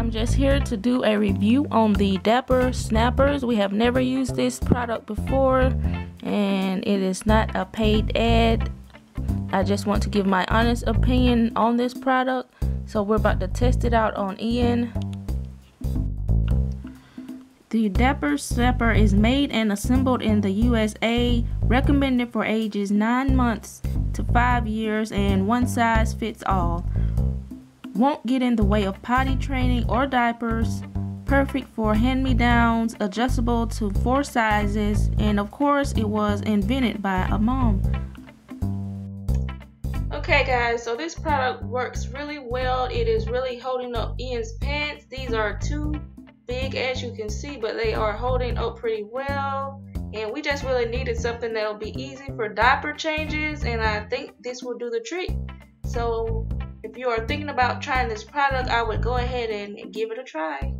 I'm just here to do a review on the Dapper Snappers. We have never used this product before and it is not a paid ad. I just want to give my honest opinion on this product. So we're about to test it out on Ian. The Dapper Snapper is made and assembled in the USA, recommended for ages 9 months to 5 years and one size fits all. Won't get in the way of potty training or diapers. Perfect for hand-me-downs, adjustable to four sizes, and of course it was invented by a mom. Okay guys, so this product works really well. It is really holding up Ian's pants. These are too big as you can see, but they are holding up pretty well. And we just really needed something that'll be easy for diaper changes, and I think this will do the trick. So if you are thinking about trying this product, I would go ahead and give it a try.